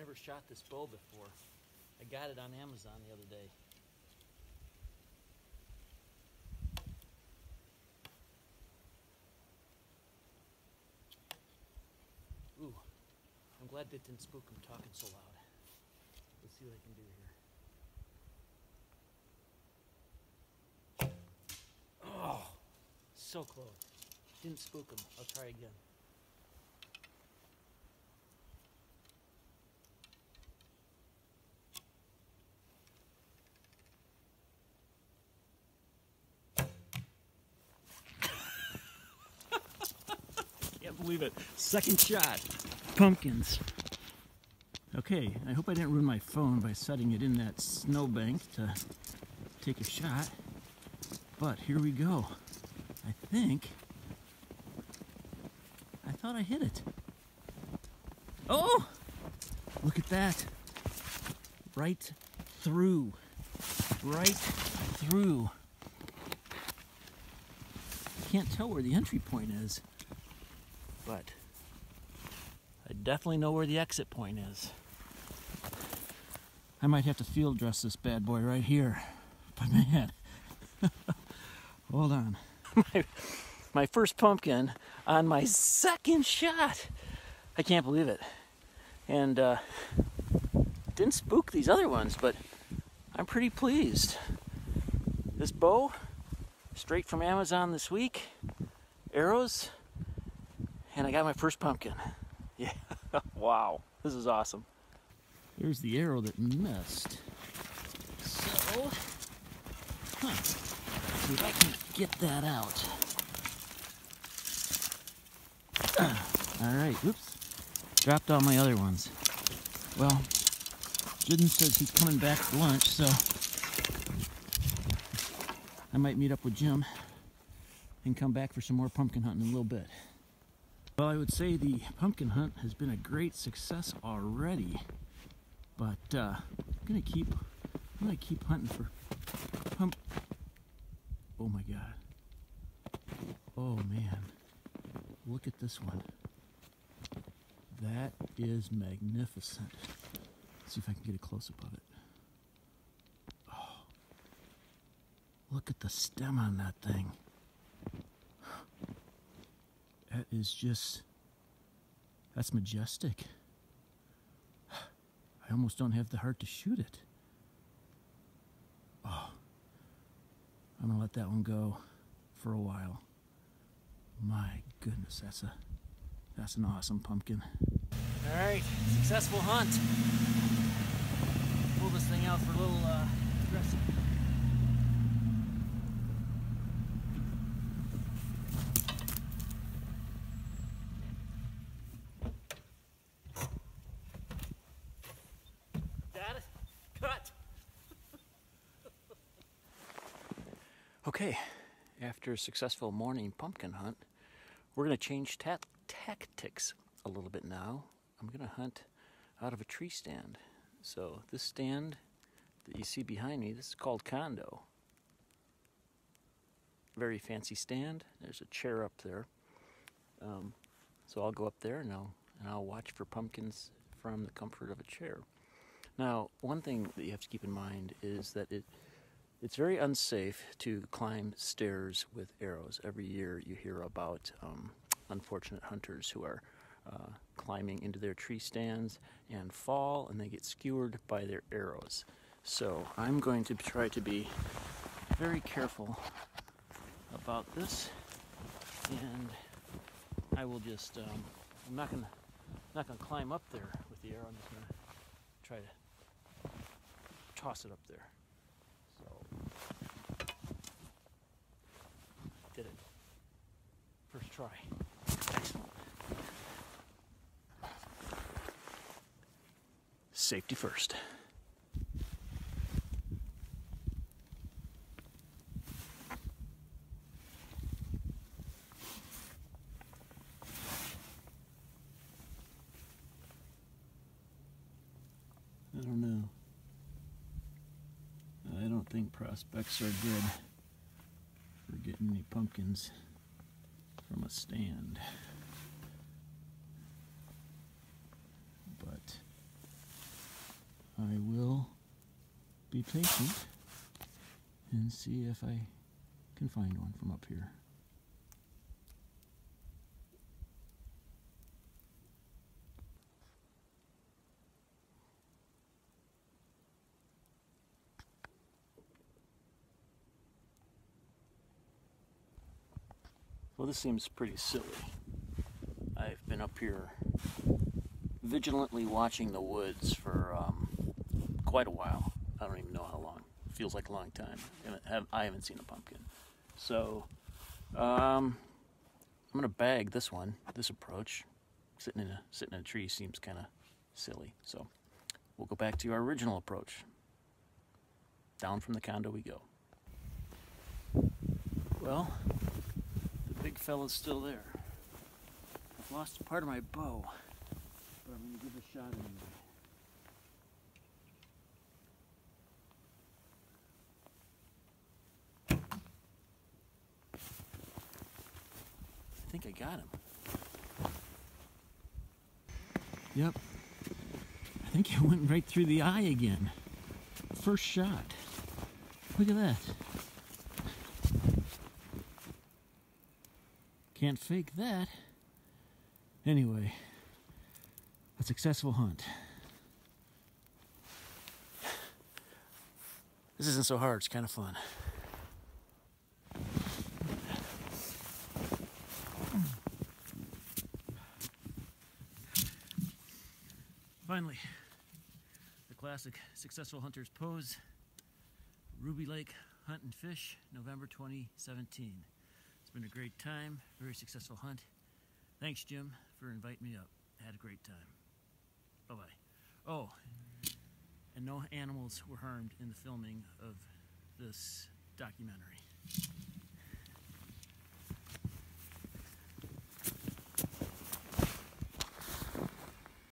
never shot this bow before. I got it on Amazon the other day. Ooh, I'm glad that didn't spook him talking so loud. Let's see what I can do here. Oh, so close. Didn't spook him. I'll try again. Can't believe it. Second shot. Pumpkins. Okay, I hope I didn't ruin my phone by setting it in that snowbank to take a shot. But here we go. I think. I thought I hit it. Oh! Look at that. Right through. Right through. I Can't tell where the entry point is, but I definitely know where the exit point is. I might have to field dress this bad boy right here. But man, hold on. My, my first pumpkin on my second shot. I can't believe it. And uh, didn't spook these other ones, but I'm pretty pleased. This bow, straight from Amazon this week, arrows, and I got my first pumpkin. Yeah, wow, this is awesome. There's the arrow that missed. So, huh, see if I can get that out. All right, oops, dropped all my other ones. Well, Juden says he's coming back for lunch, so I might meet up with Jim and come back for some more pumpkin hunting in a little bit. Well, I would say the pumpkin hunt has been a great success already, but uh, I'm gonna keep I'm gonna keep hunting for pump. Oh my god! Oh man! Look at this one. That is magnificent. Let's see if I can get a close up of it. Oh, look at the stem on that thing. That is just, that's majestic. I almost don't have the heart to shoot it. Oh, I'm gonna let that one go for a while. My goodness, that's a, that's an awesome pumpkin. All right, successful hunt. Pull this thing out for a little uh. Got it? Cut! Okay, after a successful morning pumpkin hunt, we're going to change ta- tactics a little bit now. I'm going to hunt out of a tree stand. So, this stand that you see behind me, this is called Condo. Very fancy stand. There's a chair up there. Um, so I'll go up there and I'll, and I'll watch for pumpkins from the comfort of a chair. Now, one thing that you have to keep in mind is that it it's very unsafe to climb stairs with arrows. Every year you hear about um, unfortunate hunters who are uh, climbing into their tree stands and fall and they get skewered by their arrows. So I'm going to try to be very careful about this and I will just um, I'm not gonna not gonna climb up there with the arrow. I'm just gonna try to toss it up there. So did it. First try. Excellent. Safety first. I don't know. I don't think prospects are good for getting any pumpkins from a stand. But I will be patient and see if I can find one from up here. Well, this seems pretty silly. I've been up here vigilantly watching the woods for um, quite a while. I don't even know how long. Feels like a long time. I haven't, I haven't seen a pumpkin. So, um, I'm gonna bag this one, this approach. Sitting in a sitting in a tree seems kind of silly. So, we'll go back to our original approach. Down from the condo we go. Well, big fella's still there. I've lost part of my bow, but I'm gonna give it a shot anyway. I think I got him. Yep. I think it went right through the eye again. First shot. Look at that. Can't fake that. Anyway, a successful hunt. This isn't so hard, it's kind of fun. Finally, the classic successful hunter's pose. Ruby Lake Hunt and Fish, November 2017. It's been a great time, very successful hunt. Thanks, Jim, for inviting me up. I had a great time. Bye bye. Oh, and no animals were harmed in the filming of this documentary.